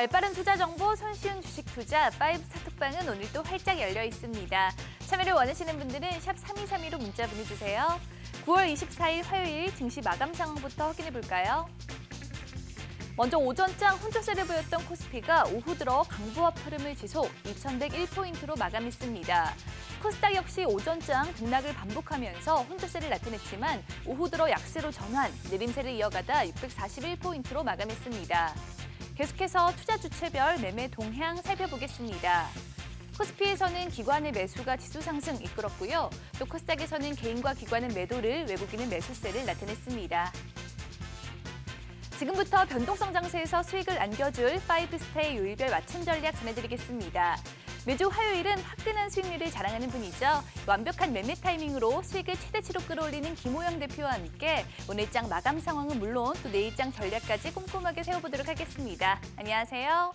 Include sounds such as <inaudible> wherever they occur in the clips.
발빠른 투자 정보, 손쉬운 주식 투자, 파이브 스타톡방은 오늘 도 활짝 열려 있습니다. 참여를 원하시는 분들은 샵 3232로 문자 보내주세요. 9월 24일 화요일 증시 마감 상황부터 확인해 볼까요? 먼저 오전장 혼조세를 보였던 코스피가 오후 들어 강보합 흐름을 지속 2101포인트로 마감했습니다. 코스닥 역시 오전장 등락을 반복하면서 혼조세를 나타냈지만 오후 들어 약세로 전환, 내림세를 이어가다 641포인트로 마감했습니다. 계속해서 투자 주체별 매매 동향 살펴보겠습니다. 코스피에서는 기관의 매수가 지수 상승 이끌었고요. 또 코스닥에서는 개인과 기관의 매도를 외국인은 매수세를 나타냈습니다. 지금부터 변동성 장세에서 수익을 안겨줄 파이브스타의 요일별 맞춤 전략 전해드리겠습니다. 매주 화요일은 화끈한 수익률을 자랑하는 분이죠. 완벽한 매매 타이밍으로 수익을 최대치로 끌어올리는 김호영 대표와 함께 오늘 장 마감 상황은 물론 또 내일 장 전략까지 꼼꼼하게 세워보도록 하겠습니다. 안녕하세요.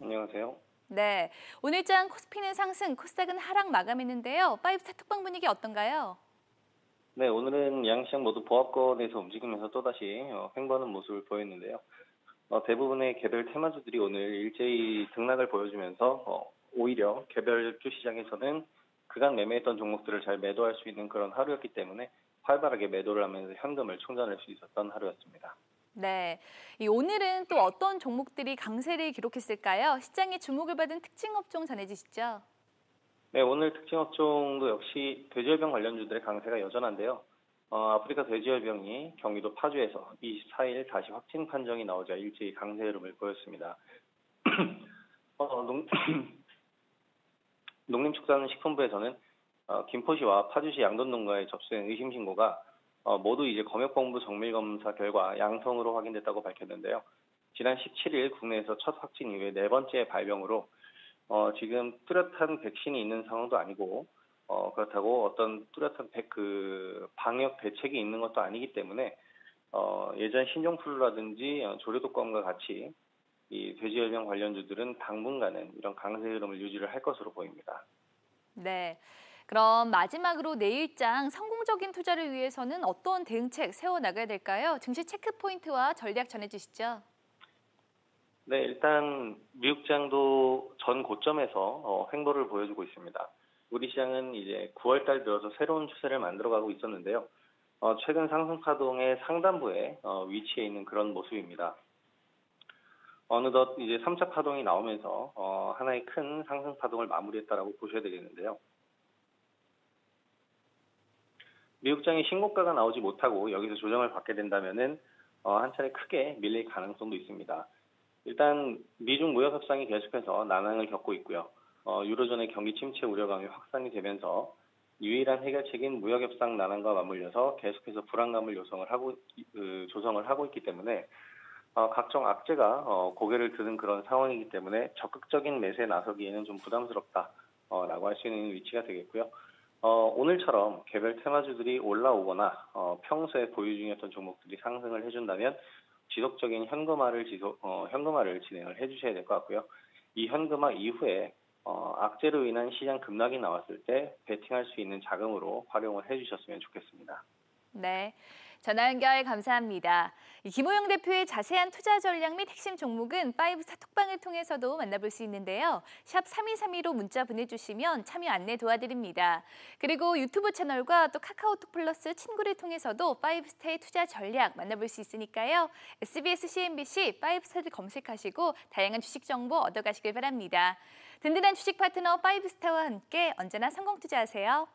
안녕하세요. 네, 오늘 장 코스피는 상승, 코스닥은 하락 마감했는데요. 파이브스타 특방 분위기 어떤가요? 네, 오늘은 양시장 모두 보합권에서 움직이면서 또다시 어, 횡보하는 모습을 보였는데요. 어, 대부분의 개별 테마주들이 오늘 일제히 등락을 보여주면서 어, 오히려 개별주 시장에서는 그간 매매했던 종목들을 잘 매도할 수 있는 그런 하루였기 때문에 활발하게 매도를 하면서 현금을 충전할 수 있었던 하루였습니다. 네, 이 오늘은 또 어떤 종목들이 강세를 기록했을까요? 시장에 주목을 받은 특징 업종 전해주시죠. 네, 오늘 특징 업종도 역시 돼지열병 관련주들의 강세가 여전한데요. 어, 아프리카 돼지열병이 경기도 파주에서 24일 다시 확진 판정이 나오자 일제히 강세 흐름을 보였습니다. <clears throat> 어, 농, <clears throat> 농림축산식품부에서는 어, 김포시와 파주시 양돈농가에 접수된 의심 신고가 어, 모두 이제 검역본부 정밀 검사 결과 양성으로 확인됐다고 밝혔는데요. 지난 17일 국내에서 첫 확진 이후에 네 번째 발병으로 어, 지금 뚜렷한 백신이 있는 상황도 아니고 어, 그렇다고 어떤 뚜렷한 백, 그 방역 대책이 있는 것도 아니기 때문에 어, 예전 신종플루라든지 어, 조류독감과 같이 이 돼지 열병 관련주들은 당분간은 이런 강세 흐름을 유지를 할 것으로 보입니다. 네. 그럼 마지막으로 내일장 성공적인 투자를 위해서는 어떤 대응책 세워나가야 될까요? 증시 체크 포인트와 전략 전해주시죠. 네, 일단 미국장도 전 고점에서 어, 횡보를 보여주고 있습니다. 우리 시장은 이제 9월 달 들어서 새로운 추세를 만들어가고 있었는데요. 어, 최근 상승 파동의 상단부에 어, 위치해 있는 그런 모습입니다. 어느덧 이제 3차 파동이 나오면서 어, 하나의 큰 상승 파동을 마무리했다라고 보셔야 되겠는데요. 미국장이 신고가가 나오지 못하고 여기서 조정을 받게 된다면은 어, 한 차례 크게 밀릴 가능성도 있습니다. 일단 미중 무역 협상이 계속해서 난항을 겪고 있고요. 어, 유로존의 경기 침체 우려감이 확산이 되면서 유일한 해결책인 무역 협상 난항과 맞물려서 계속해서 불안감을 요성을 하고 그, 조성을 하고 있기 때문에 어, 각종 악재가 어, 고개를 드는 그런 상황이기 때문에 적극적인 매세에 나서기에는 좀 부담스럽다라고 어, 할수 있는 위치가 되겠고요. 어, 오늘처럼 개별 테마주들이 올라오거나 어, 평소에 보유 중이었던 종목들이 상승을 해준다면 지속적인 현금화를 지속 어, 현금화를 진행을 해주셔야 될 것 같고요. 이 현금화 이후에 어, 악재로 인한 시장 급락이 나왔을 때 베팅할 수 있는 자금으로 활용을 해주셨으면 좋겠습니다. 네. 전화 연결 감사합니다. 김호영 대표의 자세한 투자 전략 및 핵심 종목은 파이브스타 톡방을 통해서도 만나볼 수 있는데요. 샵 3232로 문자 보내주시면 참여 안내 도와드립니다. 그리고 유튜브 채널과 또 카카오톡 플러스 친구를 통해서도 파이브스타의 투자 전략 만나볼 수 있으니까요. SBS CNBC 파이브스타를 검색하시고 다양한 주식 정보 얻어가시길 바랍니다. 든든한 주식 파트너 파이브스타와 함께 언제나 성공 투자하세요.